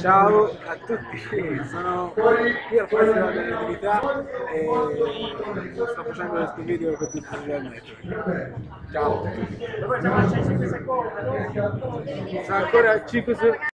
Ciao a tutti, sono qui al Festival Creatività e sto facendo questo video per tutti i network. Ciao. Sono ancora 5 secondi.